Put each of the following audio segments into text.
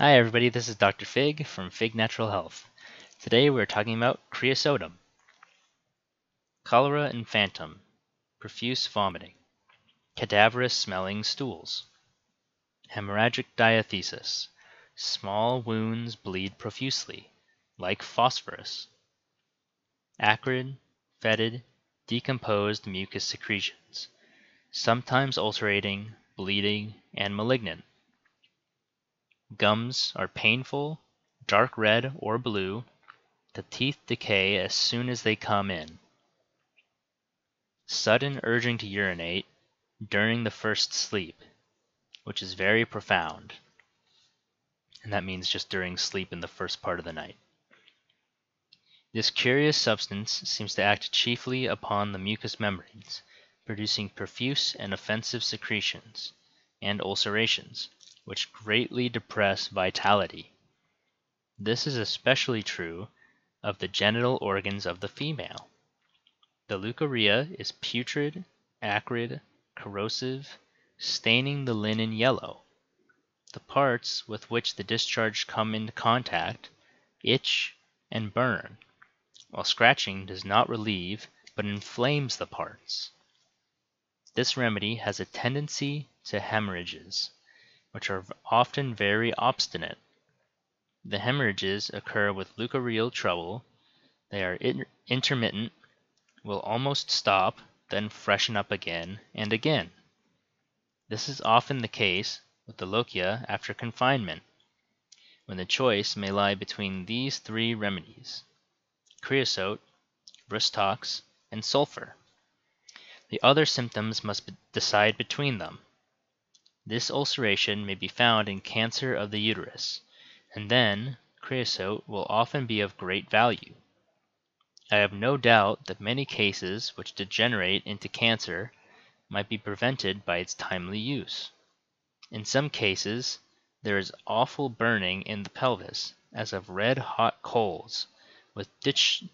Hi everybody, this is Dr. Fig from Fig Natural Health. Today we're talking about Kreosotum. Cholera infantum, profuse vomiting, cadaverous smelling stools, hemorrhagic diathesis, small wounds bleed profusely, like phosphorus, acrid, fetid, decomposed mucus secretions, sometimes ulcerating, bleeding, and malignant. Gums are painful, dark red or blue. The teeth decay as soon as they come in. Sudden urging to urinate during the first sleep, which is very profound. And that means just during sleep in the first part of the night. This curious substance seems to act chiefly upon the mucous membranes, producing profuse and offensive secretions and ulcerations which greatly depress vitality. This is especially true of the genital organs of the female. The leukorrhea is putrid, acrid, corrosive, staining the linen yellow. The parts with which the discharge come into contact itch and burn, while scratching does not relieve but inflames the parts. This remedy has a tendency to hemorrhages which are often very obstinate. The hemorrhages occur with leukorrheal trouble, they are intermittent, will almost stop, then freshen up again and again. This is often the case with the lochia after confinement, when the choice may lie between these three remedies creosote, rhus and sulphur. The other symptoms must decide between them. This ulceration may be found in cancer of the uterus, and then creosote will often be of great value. I have no doubt that many cases which degenerate into cancer might be prevented by its timely use. In some cases there is awful burning in the pelvis, as of red hot coals, with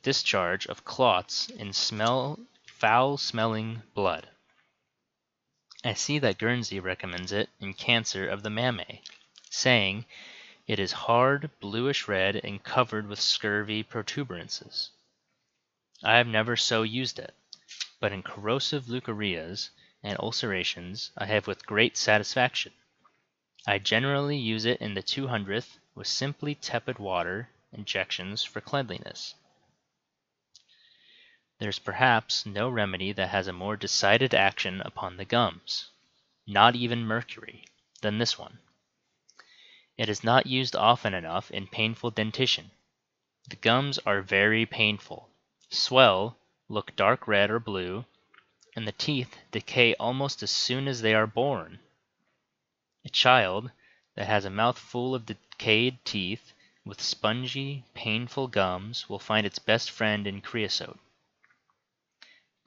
discharge of clots and smell foul smelling blood. I see that Guernsey recommends it in cancer of the mammae, saying it is hard, bluish red, and covered with scurvy protuberances. I have never so used it, but in corrosive leucorrheas and ulcerations I have with great satisfaction. I generally use it in the 200th with simply tepid water injections for cleanliness. There is perhaps no remedy that has a more decided action upon the gums, not even mercury, than this one. It is not used often enough in painful dentition. The gums are very painful, swell, look dark red or blue, and the teeth decay almost as soon as they are born. A child that has a mouth full of decayed teeth with spongy, painful gums will find its best friend in creosote.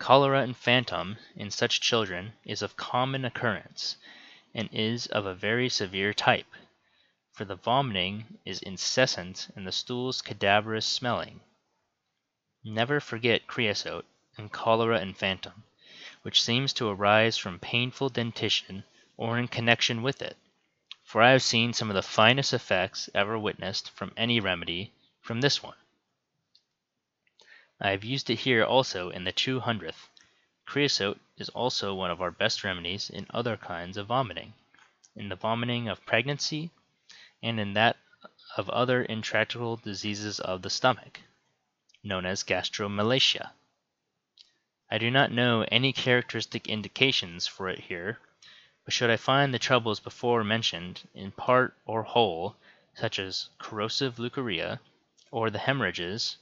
Cholera infantum in such children is of common occurrence, and is of a very severe type, for the vomiting is incessant and the stools cadaverous smelling. Never forget creosote and cholera infantum, which seems to arise from painful dentition or in connection with it, for I have seen some of the finest effects ever witnessed from any remedy from this one. I have used it here also in the two hundredth. Creosote is also one of our best remedies in other kinds of vomiting, in the vomiting of pregnancy, and in that of other intractable diseases of the stomach, known as gastromalacia. I do not know any characteristic indications for it here, but should I find the troubles before mentioned in part or whole, such as corrosive leucorrhea, or the hemorrhages,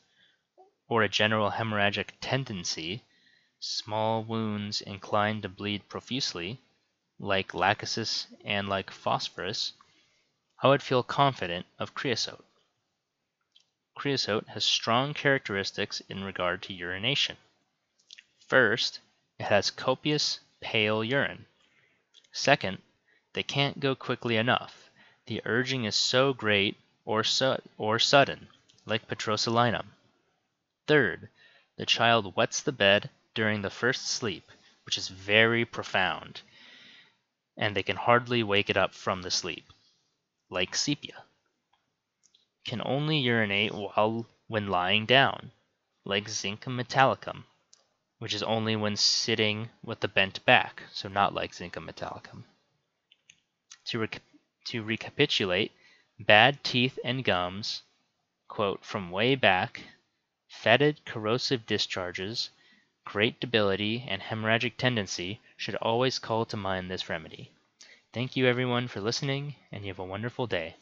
or a general hemorrhagic tendency, small wounds inclined to bleed profusely, like lachesis and like phosphorus, I would feel confident of creosote. Creosote has strong characteristics in regard to urination. First, it has copious, pale urine. Second, they can't go quickly enough. The urging is so great or, su or sudden, like petroselinum. Third, the child wets the bed during the first sleep, which is very profound, and they can hardly wake it up from the sleep, like sepia. can only urinate while when lying down, like Zincum metallicum, which is only when sitting with the bent back, so not like Zincum metallicum. To, rec- to recapitulate, bad teeth and gums, quote, from way back, fetid corrosive discharges, great debility, and hemorrhagic tendency should always call to mind this remedy. Thank you everyone for listening, and you have a wonderful day.